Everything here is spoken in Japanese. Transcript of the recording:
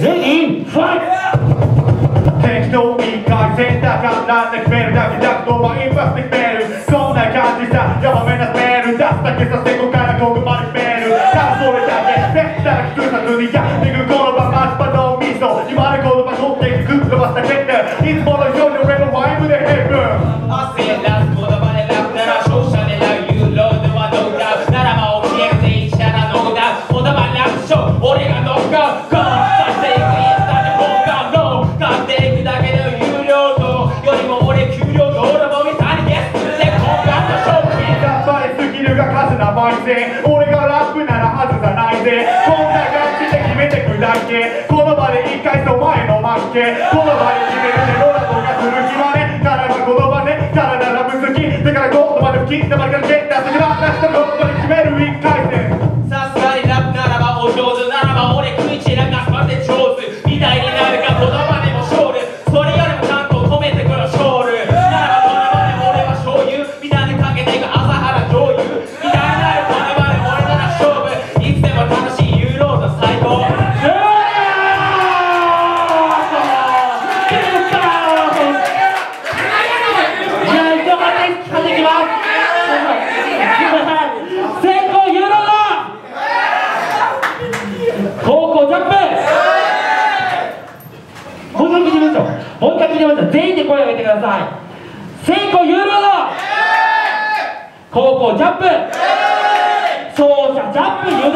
レディーファイ適当に一回選択なんで決める？だけだとまあ一発で決める。こんな感じさ。やばめなスメール。出すだけさせこからここまで決める。ただそれだけめったら聞くさずにやってくこのままスパのミソ。今の言葉取っていく伸ばすだけっていつものように俺のワイムでヘブン汗ラス言葉でラップなら勝者狙うユーロではノーダウンならば起きれる全員したらノーダウン言葉ラップショー俺がノックアウトっぱりスキルが数なまいぜ俺がラップなら外さないぜこんな感じで決めてくだけ。この場で一回と前の負け。この場で決めるてロラとかする気はね。体言葉ね。からなら無好き。だから言葉で吹き。黙りから蹴もう一回聞いてみましょう全員で声を上げてください。先行ユーロだ高校ジャンプ。走者ジャンプユー